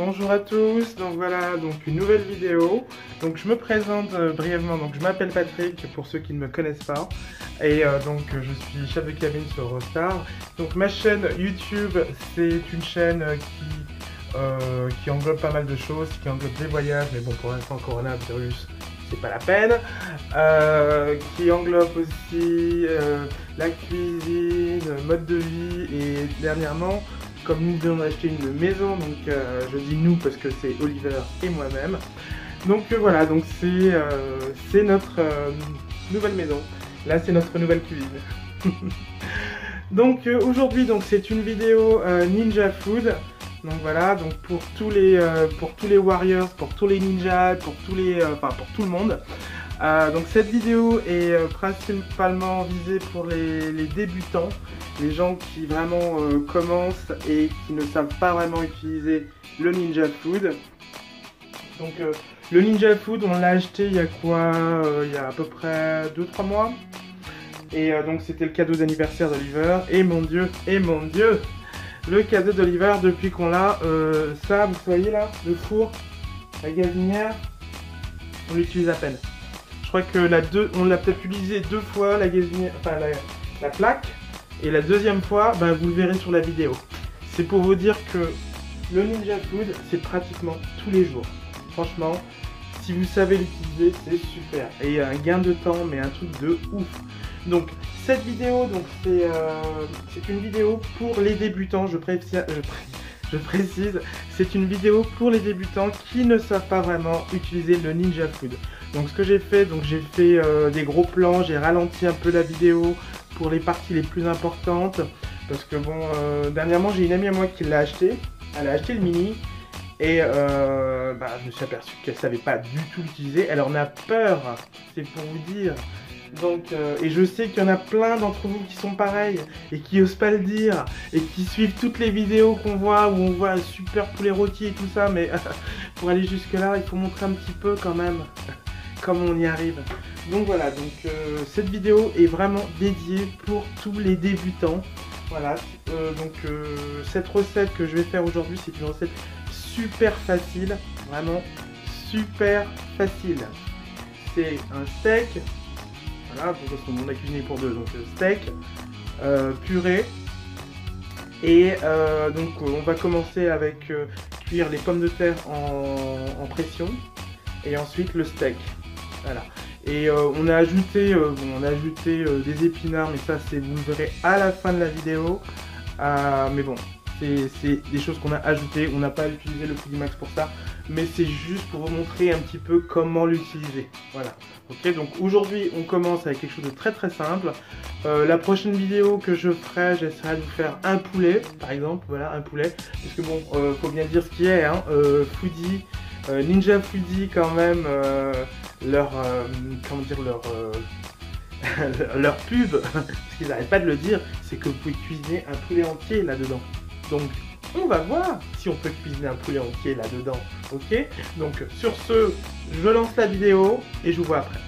bonjour à tous, donc voilà, donc une nouvelle vidéo. Donc je me présente euh, brièvement, donc je m'appelle Patrick pour ceux qui ne me connaissent pas. Et euh, donc je suis chef de cabine sur Eurostar. Donc ma chaîne YouTube, c'est une chaîne qui, euh, qui englobe pas mal de choses, qui englobe des voyages, mais bon pour l'instant coronavirus, c'est pas la peine. qui englobe aussi la cuisine, mode de vie et dernièrement comme nous venons d'acheter une maison, donc euh, je dis nous parce que c'est Oliver et moi-même. Donc euh, voilà, donc c'est euh, notre nouvelle maison. Là c'est notre nouvelle cuisine. donc aujourd'hui c'est une vidéo Ninja Food. Donc voilà, donc pour tous les pour tous les warriors, pour tous les ninjas, pour tous les enfin pour tout le monde. Euh, donc cette vidéo est euh, principalement visée pour les, débutants, les gens qui vraiment euh, commencent et qui ne savent pas vraiment utiliser le Ninja Food. Donc le Ninja Food, on l'a acheté il y a quoi Il y a à peu près 2-3 mois. Et donc c'était le cadeau d'anniversaire d'Oliver. Et mon dieu, et mon dieu Le cadeau d'Oliver depuis qu'on l'a, ça vous voyez là, le four, la gazinière, on l'utilise à peine. Crois que la deux, on l'a peut-être utilisé deux fois, la, enfin, la, plaque. Et la deuxième fois, ben, vous le verrez sur la vidéo. C'est pour vous dire que le Ninja Food, c'est pratiquement tous les jours. Franchement, si vous savez l'utiliser, c'est super. Et un gain de temps, mais un truc de ouf. Donc, cette vidéo, donc c'est euh, une vidéo pour les débutants. Je précise, je précise, c'est une vidéo pour les débutants qui ne savent pas vraiment utiliser le Ninja Food. Donc ce que j'ai fait, donc j'ai fait euh, des gros plans, j'ai ralenti un peu la vidéo pour les parties les plus importantes. Parce que bon, euh, dernièrement j'ai une amie à moi qui l'a acheté. Elle a acheté le mini. Et euh, bah, je me suis aperçu qu'elle savait pas du tout l'utiliser. Elle en a peur, c'est pour vous dire. Donc, et je sais qu'il y en a plein d'entre vous qui sont pareils et qui osent pas le dire et qui suivent toutes les vidéos qu'on voit où on voit super poulet rôti et tout ça, mais pour aller jusque là, il faut montrer un petit peu quand même comme on y arrive. Donc voilà, donc euh, cette vidéo est vraiment dédiée pour tous les débutants. Voilà, euh, donc euh, cette recette que je vais faire aujourd'hui, c'est une recette super facile, vraiment super facile. C'est un steak, voilà, parce qu'on a cuisiné pour deux, donc steak, purée, et donc on va commencer avec cuire les pommes de terre en pression, et ensuite le steak. Voilà. Et euh, on a ajouté, euh, on a ajouté euh, des épinards, mais ça c'est vous le verrez à la fin de la vidéo. mais bon, c'est des choses qu'on a ajoutées. On n'a pas utilisé le Max pour ça, mais c'est juste pour vous montrer un petit peu comment l'utiliser. Voilà. Ok, donc aujourd'hui on commence avec quelque chose de très très simple. la prochaine vidéo que je ferai, j'essaierai de vous faire un poulet, par exemple. Voilà, un poulet. Parce que bon, faut bien dire ce qui est, hein. Foodie, Ninja Foodie quand même leur, euh, comment leur, euh, leur pub, parce qu'ils n'arrêtent pas de le dire, c'est que vous pouvez cuisiner un poulet entier là-dedans. Donc, on va voir si on peut cuisiner un poulet entier là-dedans, ok? Donc, sur ce, je lance la vidéo et je vous vois après.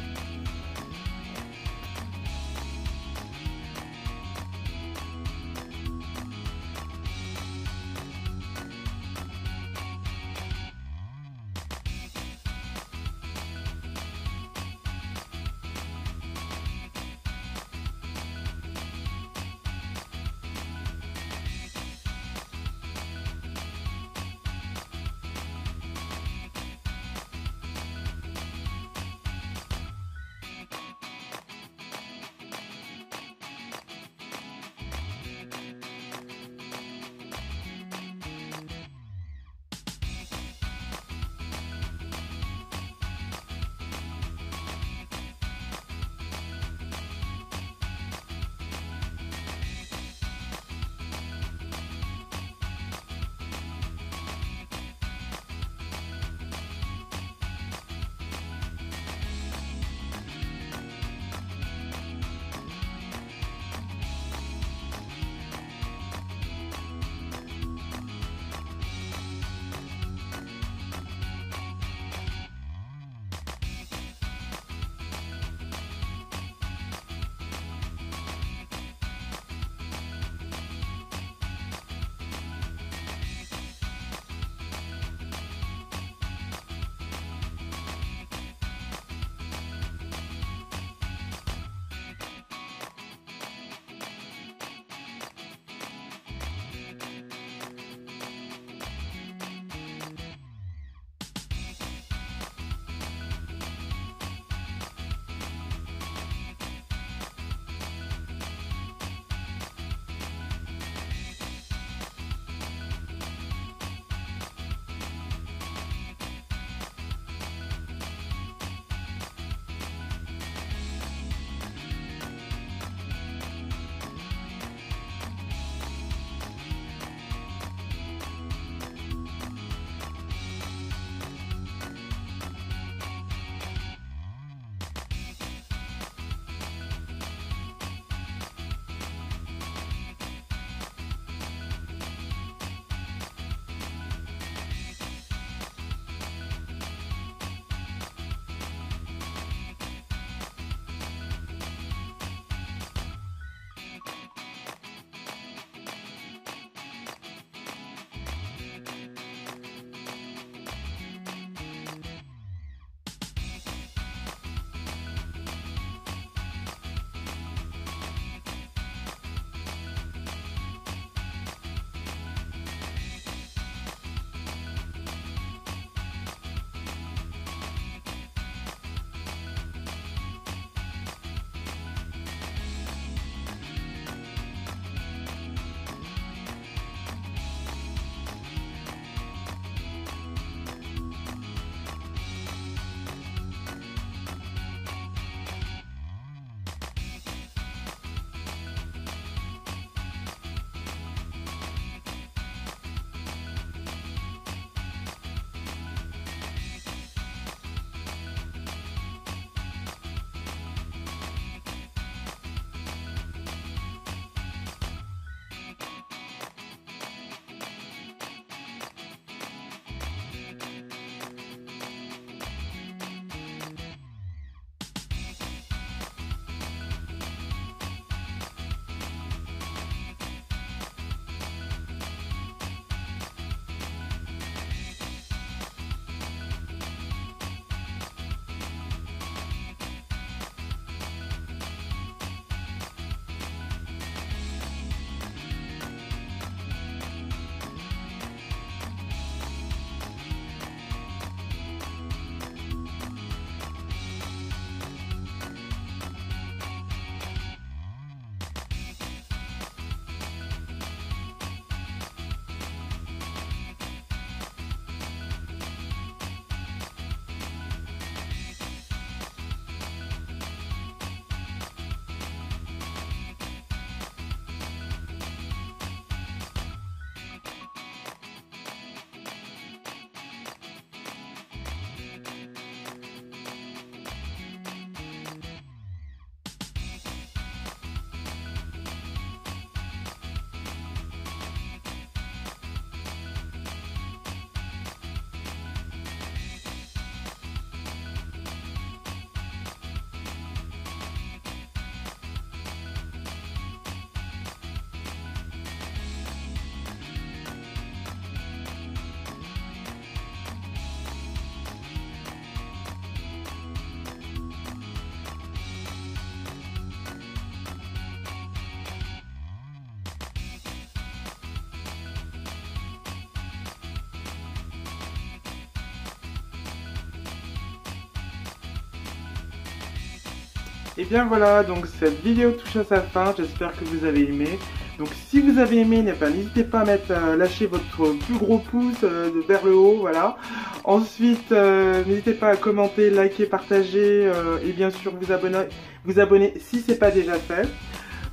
Et bien voilà, donc cette vidéo touche à sa fin, j'espère que vous avez aimé. Donc si vous avez aimé, n'hésitez pas à mettre, euh, lâcher votre plus gros pouce euh, vers le haut, voilà. Ensuite, euh, n'hésitez pas à commenter, liker, partager et bien sûr vous abonner, vous abonner si c'est pas déjà fait.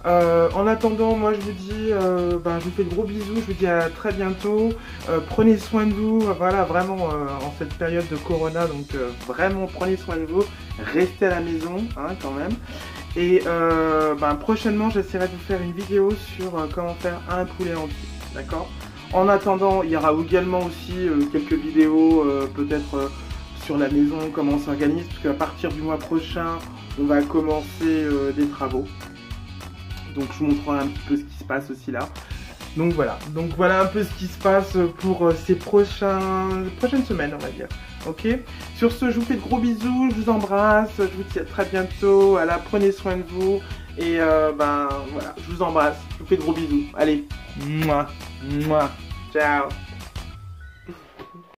En attendant, moi je vous dis, ben, je vous fais de gros bisous, je vous dis à très bientôt. prenez soin de vous, voilà, vraiment en cette période de Corona, donc vraiment prenez soin de vous, restez à la maison hein, quand même. Et euh, ben, prochainement, j'essaierai de vous faire une vidéo sur euh, comment faire un poulet entier. D'accord? En attendant, il y aura également aussi euh, quelques vidéos, peut-être sur la maison, comment on s'organise, parce qu'à partir du mois prochain, on va commencer des travaux. Donc je vous montrerai un petit peu ce qui se passe aussi là. Donc voilà, donc voilà un peu ce qui se passe pour ces prochains, prochaines semaines, on va dire. Ok? Sur ce, je vous fais de gros bisous, je vous embrasse, je vous dis à très bientôt, à la prenez soin de vous, et euh, ben voilà, je vous embrasse, je vous fais de gros bisous. Allez, moi, moi, ciao